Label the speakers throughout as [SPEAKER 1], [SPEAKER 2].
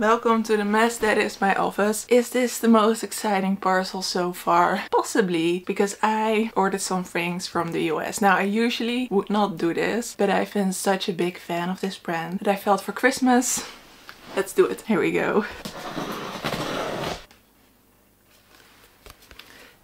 [SPEAKER 1] Welcome to the mess that is my office. Is this the most exciting parcel so far? Possibly, because I ordered some things from the US. Now, I usually would not do this, but I've been such a big fan of this brand that I felt for Christmas, let's do it. Here we go. It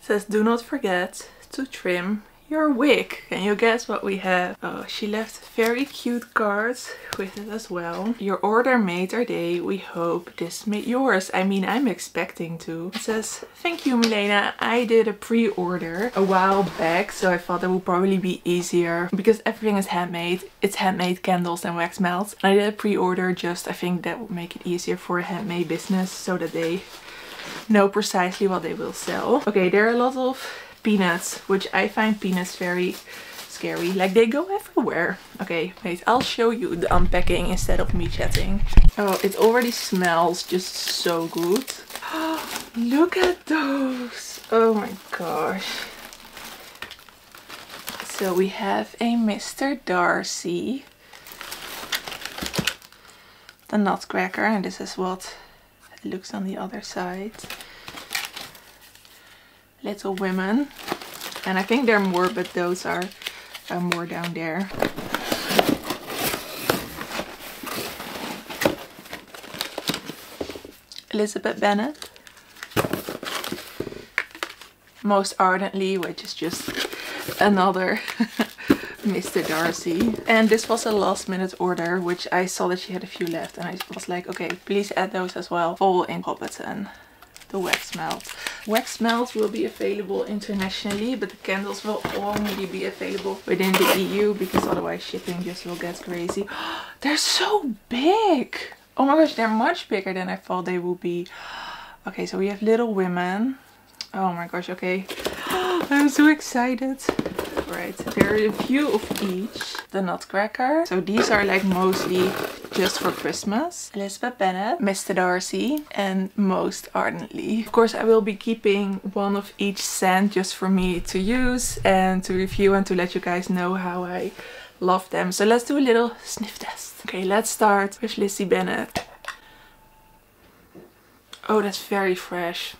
[SPEAKER 1] says, do not forget to trim your wig. Can you guess what we have? Oh, she left very cute cards with it as well. Your order made our day. We hope this made yours. I mean, I'm expecting to. It says, thank you, Milena. I did a pre-order a while back, so I thought it would probably be easier because everything is handmade. It's handmade candles and wax melts. And I did a pre-order just, I think that would make it easier for a handmade business so that they know precisely what they will sell. Okay, there are a lot of peanuts, which I find peanuts very scary. Like they go everywhere. Okay, wait, I'll show you the unpacking instead of me chatting. Oh, it already smells just so good. Look at those. Oh my gosh. So we have a Mr. Darcy. The nutcracker and this is what it looks on the other side. Little Women. And I think there are more, but those are uh, more down there. Elizabeth Bennet. Most Ardently, which is just another Mr. Darcy. And this was a last minute order, which I saw that she had a few left. And I was like, okay, please add those as well. All in Hobbiton. The wax melt. Wax melts will be available internationally, but the candles will only be available within the EU because otherwise shipping just will get crazy. they're so big! Oh my gosh, they're much bigger than I thought they would be. Okay, so we have Little Women. Oh my gosh, okay. I'm so excited. Right, there are a few of each. The Nutcracker. So these are like mostly just for Christmas. Elizabeth Bennet, Mr. Darcy, and Most Ardently. Of course, I will be keeping one of each scent just for me to use and to review and to let you guys know how I love them. So let's do a little sniff test. Okay, let's start with Lizzie Bennet. Oh, that's very fresh.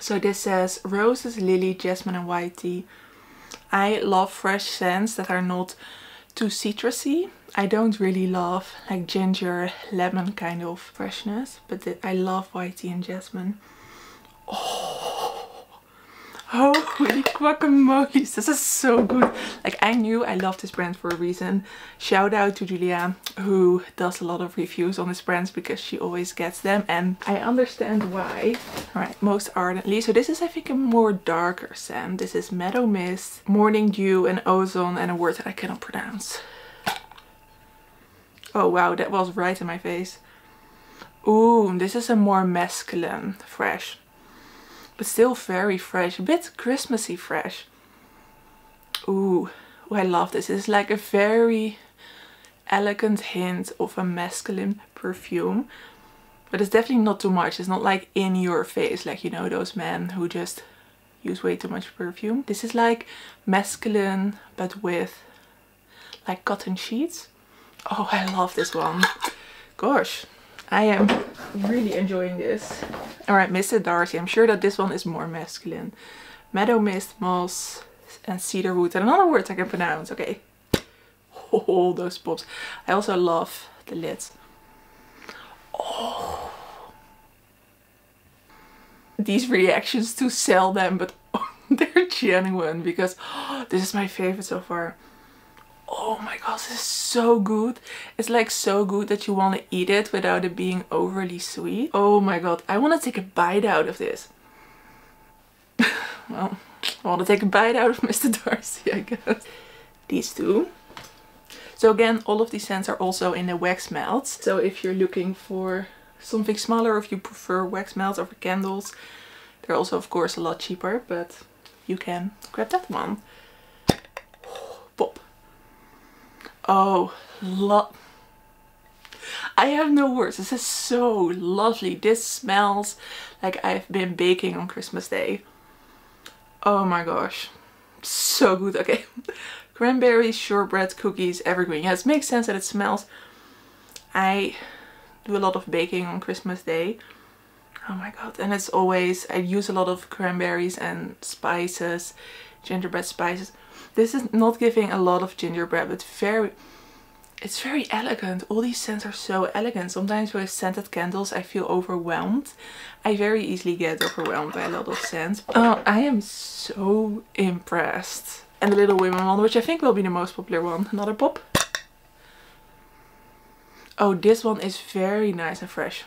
[SPEAKER 1] So this says roses, lily, jasmine and white tea. I love fresh scents that are not too citrusy. I don't really love like ginger, lemon kind of freshness, but I love white tea and jasmine. Oh, holy guacamole! This is so good. Like I knew I loved this brand for a reason. Shout out to Julia who does a lot of reviews on this brand because she always gets them and I understand why. Alright, most ardently. So this is I think a more darker scent. This is Meadow Mist, Morning Dew and Ozone and a word that I cannot pronounce. Oh wow, that was right in my face. Ooh, this is a more masculine fresh. But still very fresh. A bit Christmassy fresh. Ooh, oh, I love this. It's like a very elegant hint of a masculine perfume. But it's definitely not too much. It's not like in your face. Like, you know, those men who just use way too much perfume. This is like masculine, but with like cotton sheets. Oh, I love this one. Gosh, I am really enjoying this. Alright, Mr. Darcy. I'm sure that this one is more masculine. Meadow Mist, Moss, and cedar Cedarwood. And another word I can pronounce. Okay. Oh, those pops. I also love the lids. Oh. These reactions to sell them, but they're genuine because oh, this is my favorite so far oh my god this is so good. It's like so good that you want to eat it without it being overly sweet. Oh my god i want to take a bite out of this. Well i want to take a bite out of mr darcy i guess. These two. So again all of these scents are also in the wax melts. So if you're looking for something smaller if you prefer wax melts over candles they're also of course a lot cheaper but you can grab that one pop Oh, love. I have no words. This is so lovely. This smells like I've been baking on Christmas Day. Oh my gosh. So good. Okay. Cranberries, shortbread, cookies, evergreen. Yes, makes sense that it smells. I do a lot of baking on Christmas Day. Oh my god, and it's always, I use a lot of cranberries and spices, gingerbread spices. This is not giving a lot of gingerbread, but very, it's very elegant. All these scents are so elegant. Sometimes with scented candles I feel overwhelmed. I very easily get overwhelmed by a lot of scents. Oh, I am so impressed. And the Little Women one, which I think will be the most popular one. Another pop. Oh, this one is very nice and fresh.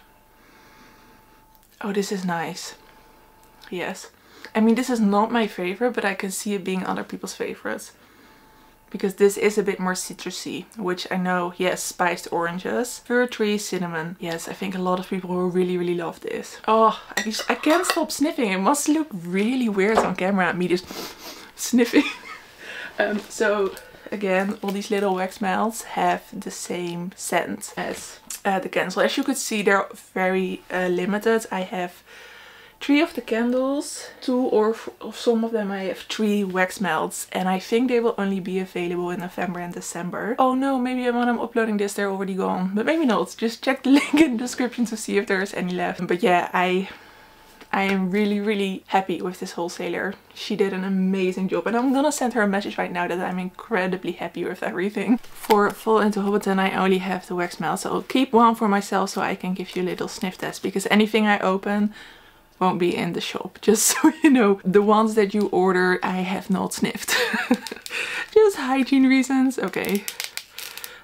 [SPEAKER 1] Oh, this is nice. Yes. I mean, this is not my favorite, but I can see it being other people's favorites. Because this is a bit more citrusy, which I know, yes, spiced oranges. Fir tree, cinnamon. Yes, I think a lot of people will really, really love this. Oh, I, just, I can't stop sniffing. It must look really weird on camera, me just sniffing. um, so again, all these little wax melts have the same scent as uh, the candles. As you could see, they're very uh, limited. I have three of the candles, two or some of them I have three wax melts and I think they will only be available in November and December. Oh no, maybe when I'm uploading this they're already gone, but maybe not. Just check the link in the description to see if there's any left. But yeah, I I am really, really happy with this wholesaler. She did an amazing job and I'm gonna send her a message right now that I'm incredibly happy with everything. For Fall into Hobbiton I only have the wax melt so I'll keep one for myself so I can give you a little sniff test because anything I open won't be in the shop. Just so you know, the ones that you order I have not sniffed. Just hygiene reasons. Okay,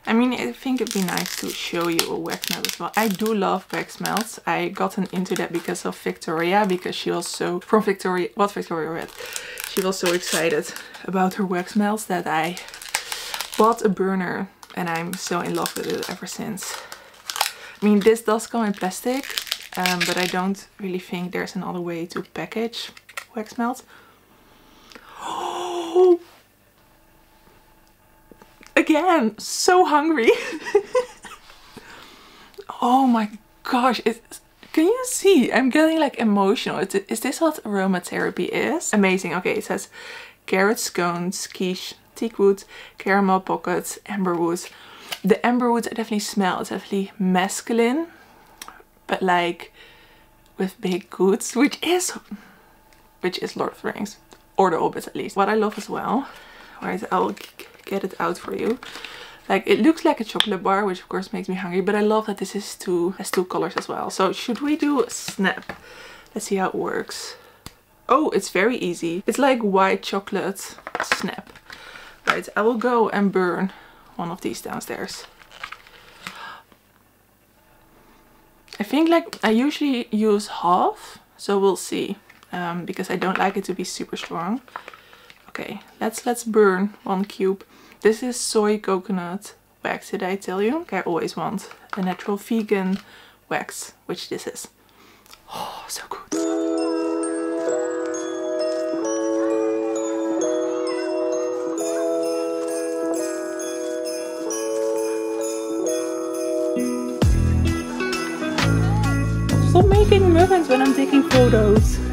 [SPEAKER 1] I mean, I think it'd be nice to show you a wax melt as well. I do love wax melts. I gotten into that because of Victoria, because she was so, from Victoria, what Victoria read, she was so excited about her wax melts that I bought a burner and I'm so in love with it ever since. I mean, this does come in plastic, um, but I don't really think there's another way to package wax melts. Oh! again so hungry. Oh my gosh it's can you see? I'm getting like emotional. Is this what aromatherapy is? Amazing. Okay it says carrot scones quiche teakwood caramel pockets amber amberwood the amberwood i definitely smell it's definitely masculine but like with big goods which is which is lord of the rings or the hobbit at least what i love as well right i'll get it out for you. Like it looks like a chocolate bar, which of course makes me hungry, but I love that this is two has two colors as well. So should we do a snap? Let's see how it works. Oh, it's very easy. It's like white chocolate snap. Right, I will go and burn one of these downstairs. I think like I usually use half, so we'll see. Um, because I don't like it to be super strong. Okay, let's let's burn one cube. This is soy coconut wax, did I tell you? I always want a natural vegan wax, which this is. Oh, so good. Stop making movements when I'm taking photos.